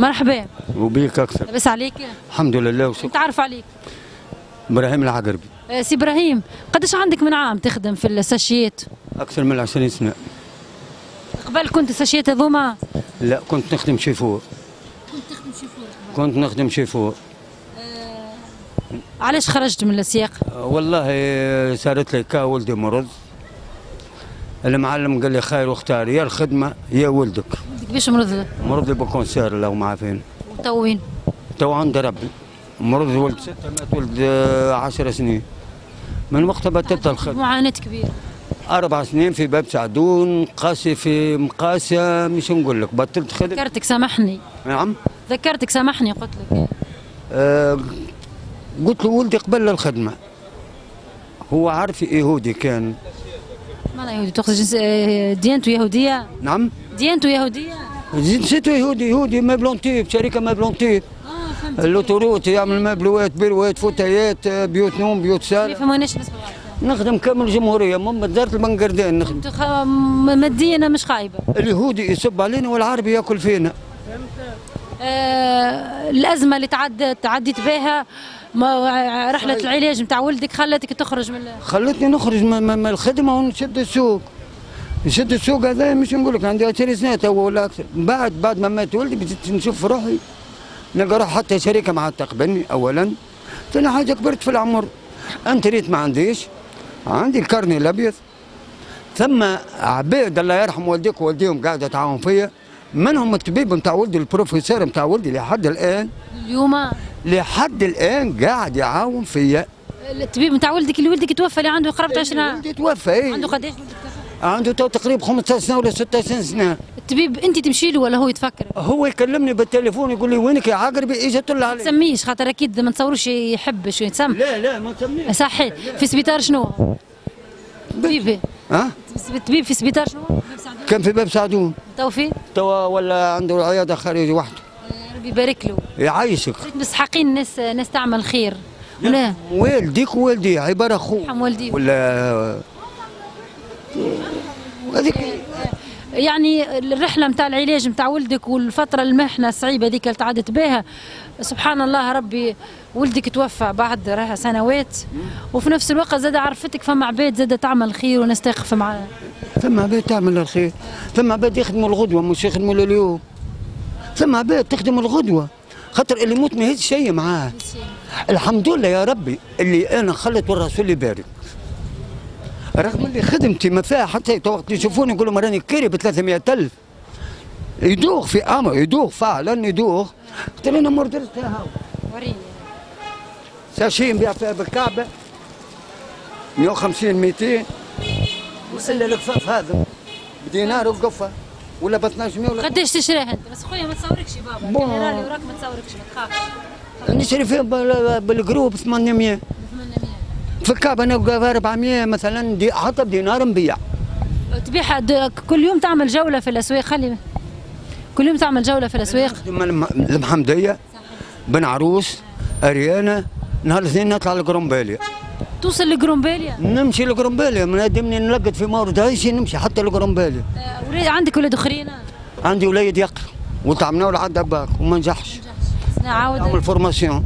مرحبا. وبيك أكثر. لاباس عليك. الحمد لله وشكرا نتعرف عليك. إبراهيم العقربي. آه، سي إبراهيم قداش عندك من عام تخدم في الساشيات؟ أكثر من 20 سنة. قبل كنت الساشيات هذوما؟ لا كنت نخدم شيفور. كنت تخدم شيفور. كنت نخدم شيفور. علاش خرجت من السياقة؟ آه، والله آه، صارت لي cas ولدي مرض. المعلم قال لي خير واختار يا الخدمة يا ولدك. باش مرض؟ مرض ب cancer اللهم عافين تو وين؟ تو عند ربي. مرض ولد ستة مات ولد آه، عشر سنين. من وقتها بطلت الخدمة معاناة كبيرة. أربع سنين في باب سعدون قاسي في مقاسة مش نقول لك بطلت خدمة ذكرتك سامحني. نعم. ذكرتك سامحني قلت لك. آه قلت له ولدي قبل الخدمة. هو عارف يهودي كان. معنى يهودي تقصد آه، ديانته يهودية؟ نعم. ديانته يهودية؟ جنسيته يهودي يهودي مبلونتيب شركة مبلونتيب آه فهمت اللوتوروت يعمل مبلوات بيروات فوتايات آه، بيوت نوم بيوت ما سال يفهموناش نسمع نخدم كامل الجمهورية مم دارت البنقردين نخدم ماديا أنا مش خايبة اليهودي يسب علينا والعربي ياكل فينا آه الأزمة اللي تعدت تعديت بها ما رحلة العلاج نتاع ولدك خلتك تخرج من خلتني نخرج من, من, من الخدمه ونشد السوق نشد السوق هذا مش نقول لك عندي 20 سنة تو ولا أكثر بعد بعد ما مات ولدي بديت نشوف روحي نلقى روح حتى شركه ما عاد تقبلني اولا. ثاني حاجة كبرت في العمر. أنت ريت ما عنديش. عندي الكارني الأبيض. ثم عبيد الله يرحم والديك ووالديهم قاعدة تعاون فيا. منهم الطبيب نتاع ولدي البروفيسور نتاع ولدي لحد الآن. اليوم؟ لحد الآن قاعد يعاون فيا. الطبيب نتاع ولدك اللي ولدك توفى اللي عنده قرابة 20 عام. ولدي توفى إيه. عنده قداش ولدك؟ عنده تو تقريبا 15 سنة ولا 16 سنة. الطبيب انت تمشي له ولا هو يتفكر؟ هو يكلمني بالتليفون يقول لي وينك يا عقربي؟ اجى طلع ما علي. تسميش خاطر أكيد ما تصوروش يحب شو يتسمى. لا لا ما تسميش. صحيح. في سبيطار شنو؟ طبيب. ها؟ الطبيب في سبيطار شنو. كان في باب سعدون. توفيق توا ولا عنده عيادة خارجي وحده. ربي يبارك له. يعيشك مستحقين الناس ناس تعمل خير. ولا؟ والديك ووالدي عبارة اخو يرحم والديه ولا هذيك يعني الرحلة نتاع العلاج نتاع ولدك والفترة المحنة الصعيبة ذيك اللي تعدت بها سبحان الله ربي ولدك توفى بعد راه سنوات وفي نفس الوقت زاد عرفتك فما عباد زاد تعمل خير وناس تقف معاه ثم عباد تعمل الخير ثم عباد يخدموا الغدوة مش يخدموا اليوم ثم عباد تخدم الغدوة خاطر اللي يموت ما يهز شيء معاه. الحمد لله يا ربي اللي أنا خلت والرسول يبارك. رغم اللي خدمتي ما فيها حتى وقت يشوفوني يقولوا مراني كيري ب 300000 يدوخ في أمر يدوخ فعلا يدوخ. قلت له أنا مرض هاو. وريني. ساشي نبيع فيها بالكعبة. 150 200 ولا الكفاف هذا بدينار وقفة. ولا ب 1200 ولا قداش تشريها أنت؟ بس خويا ما تصوركش بابا. كان راني وراك ما تصوركش ما تخافش. نشري فيه بال- بالجروب 800 في الكعبه نلقى 400 مثلا دي حتى بدينار نبيع تبيع كل يوم تعمل جولة في الأسواق خلي كل يوم تعمل جولة في الأسواق. المحمديه بن عروس أريانا نهار الاثنين نطلع لقرنباليا توصل لقرومباليا نمشي لقرنباليا من قدمني نلقط في مورد عيشي نمشي حتى لقرنباليا آه، ولاد عندك ولاد أخرين؟ عندي وليد يقرأ وتعملنا له عاد باك وما نجحش. نعاود. نعمل formation.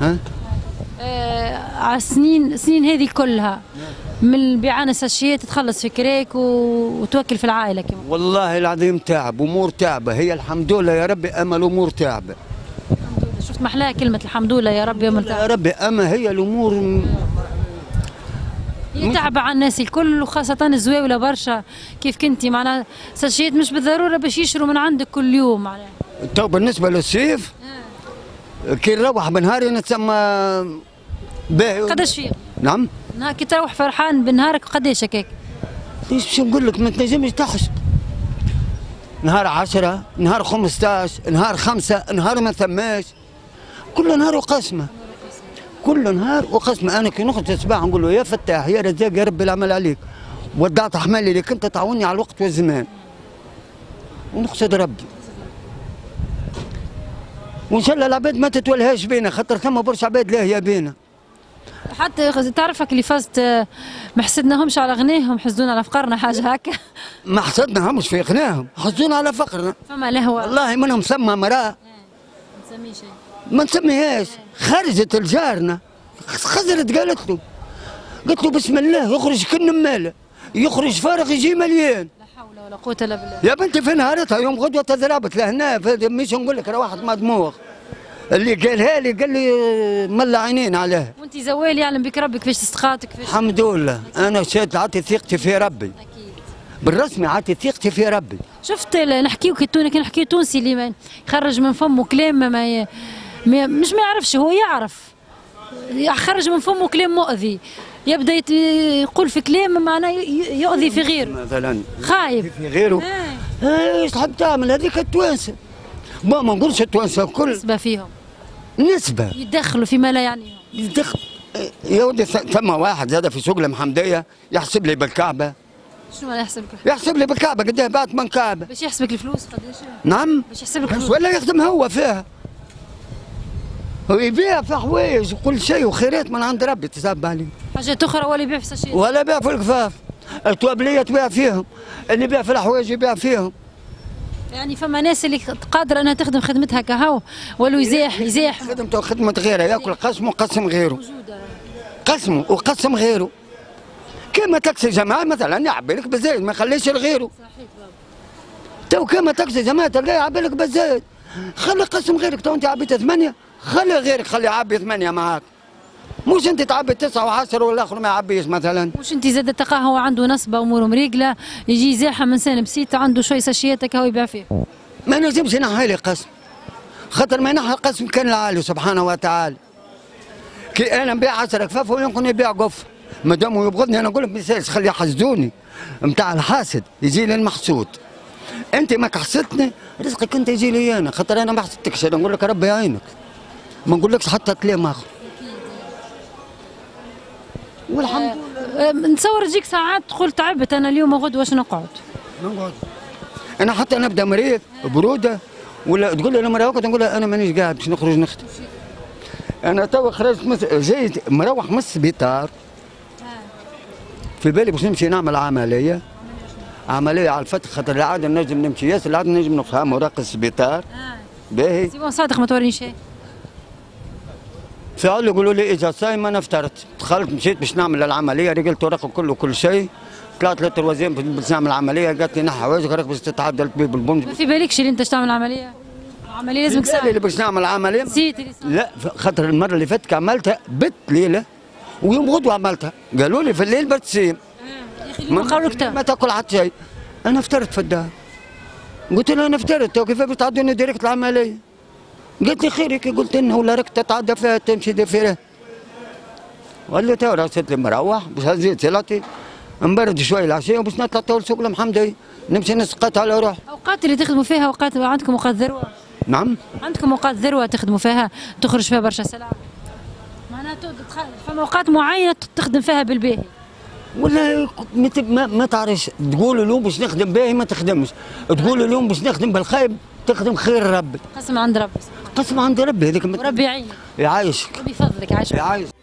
ها؟ آه، على السنين السنين هذه كلها. من بيعان الساشيات تخلص في كريك و... وتوكل في العائلة كمان. والله العظيم تعب أمور تعبة. هي الحمد لله يا ربي أمل أمور تعبة. الحمد لله. شفت محلاها كلمة الحمد لله يا رب يا يا ربي اما هي الأمور م- هي تعب على الناس الكل وخاصة الزواولة برشا. كيف كنتي؟ معناها ساشيات مش بالضرورة باش يشروا من عندك كل يوم معناها. تو بالنسبة للصيف كي نروح بنهاري نتسمى باهي قداش فيه؟ نعم. نهار كي تروح فرحان بنهارك قداش هكاك؟ ليش باش نقول لك ما تنجمش تحسب نهار عشرة نهار 15 نهار خمسة نهار ما ثماش. كل نهار وقسمة. كل نهار وقسمة. أنا كي نخرج الصباح نقول له يا فتاح يا رزاق يا رب العمل عليك. ودعت أحمالي اللي كنت تعاوني على الوقت والزمان. ونقصد ربي. وإن شاء الله العباد ما تتولهاش بينا خاطر ثم برشا عباد لاهية بينا. حتى تعرفك اللي فازت آه، ما حسدناهمش على غناهم حسدونا على فقرنا حاجة هكا. ما حسدنا همش في غناهم حسدونا على فقرنا. فما لهوى والله منهم سمى مرأة. نسميه شيء ما نسميهاش. خرجت لجارنا خزرت قالت له. قلت له بسم الله يخرج كن ماله يخرج فارغ يجي مليان. لا حول ولا قوة إلا بالله. يا بنتي في نهارتها يوم غدوة تذربت لهنا مش نقول لك راه واحد مدموغ اللي قالها لي قال لي ملا عينين عليها. وانت زوال يعلم بك ربي كيفاش تستقاط كيفاش الحمد لله. أنا شاد عطي ثقتي في ربي. أكيد. بالرسمي عطي ثقتي في ربي. شفت نحكيو كي كي نحكيو تونسي اللي يخرج من فمه كلام ما, ما, ي... ما مش ما يعرفش هو يعرف. يخرج من فمه كلام مؤذي. يبدأ يقول في كلام معناه يؤذي في غيره. مثلا خايب في غيره. إيه. إيش تحب تعمل؟ هذيك التوانسة. ما ما نقولش التوانسة الكل. نسبة فيهم. نسبة. يتدخلوا فيما لا يعنيهم يدخل يا ودي ثم واحد زاد في سوق المحمديه يحسب لي بالكعبة. شنو ما يحسبك يحسب لي بالكعبة قديه بعت من كعبة. باش يحسبك الفلوس قداش نعم. باش يحسب لك الفلوس. ولا يخدم هو فيها. هو يبيع في حوايج وكل شيء وخيرات من عند ربي تصاب عليه حاجات أخرى ولا يبيع في ساشيات. ولا بيع في الكفاف. التوابلية تبيع فيهم اللي بيع في الحوايج يبيع فيهم. يعني فما ناس اللي قادرة أنها تخدم خدمتها كهو ولو يزاح يزاح خدمته خدمه غيره يأكل قسم وقسم غيره. قسمه وقسم غيره. كما تاكسي جماعة مثلا يعبي لك ما يخليش لغيره صحيح بابا. تو كما تاكسي جماعة تلقاه يعبي لك خلي قسم غيرك تو أنت عبيت ثمانيه خلي غيرك خلي يعبي ثمانيه معاك. مش انت تعبي تسعة وعشرة والاخر ما يعبيش مثلا. مش انت زاد هو عنده نصبة اموره مريقلة يجي يزاحم من سنه بسيطه عنده شوية ساشيات هو يبيع فيه ما نجمش ينحي لي قسم. خاطر ما ينحي قسم كان العالي سبحانه وتعالى. كي أنا نبيع 10 كفاف ويمكن يبيع قف. ما دام هو يبغضني أنا نقول لك مساج خليه يحسدوني نتاع الحاسد يجي لي المحسود. أنت ما حسدتني رزقك أنت يجي لي أنا. خاطر أنا ما حسدتكش أنا نقول لك ربي يعينك. ما نقولكش حتى كلام آخر. والحمد لله. أه، نتصور تجيك ساعات تقول تعبت أنا اليوم وغدوه واش نقعد؟ نقعد. أنا حتى نبدأ مريض برودة ولا تقول لي أنا وقت نقول لها أنا مانيش قاعد باش نخرج نخدم. أنا تو خرجت مس... جيت مروح من السبيطار. في بالي باش نمشي نعمل عملية. عملية على الفتح خاطر العادة نجم نمشي ياسر العادة نجم نفهم وراق السبيطار. باهي. c'est bon صادق ما تورينيش شيء. فعلا يقولوا لي اجا صايم أنا افطرت دخلت مشيت باش نعمل العملية رجلت ورق كله كل شيء. طلعت للتروازيم باش نعمل العملية قالت لي نحى وجهك باش تتعدى الطبيب البنج ما في بالكش اللي انت تش تعمل عمليه عمليه لازمك بالي اللي ساعه باش نعمل عملية؟ نسيت. لا خاطر المرة اللي فاتت عملتها بت ليلة ويوم غدوة عملتها. قالوا لي في الليل اليوم قالوا لك ما تاكل حتى شيء. أنا فطرت في الدار. قلت له أنا فطرت تو كيف بتعدوني ديريكت العملية؟ قالت لي خيرك قلت إنه ولا راك تتعدى فيها تمشي دير فيها قال له تو راه صرت مروح باش هزيت سلطتي نبرد شوي العشية وباش نطلع تو لسوق المحمدي نمشي نسقط على روح. أوقات اللي تخدموا فيها أوقات عندكم أوقات ذروة؟ نعم. عندكم أوقات ذروة تخدموا فيها؟ تخرج فيها برشا سلعه معناته تدخل- فما أوقات معينة تخدم فيها بالباهي. ولا ما ما, ما تعرفش. تقول اليوم باش نخدم باهي ما تخدمش. تقول اليوم باش نخدم بالخايب تخدم خير ربي. قسم عند ربي. قسم عند ربي هذيك وربي يعينك. يعايشك. ربي يفضلك عايش. يعايشك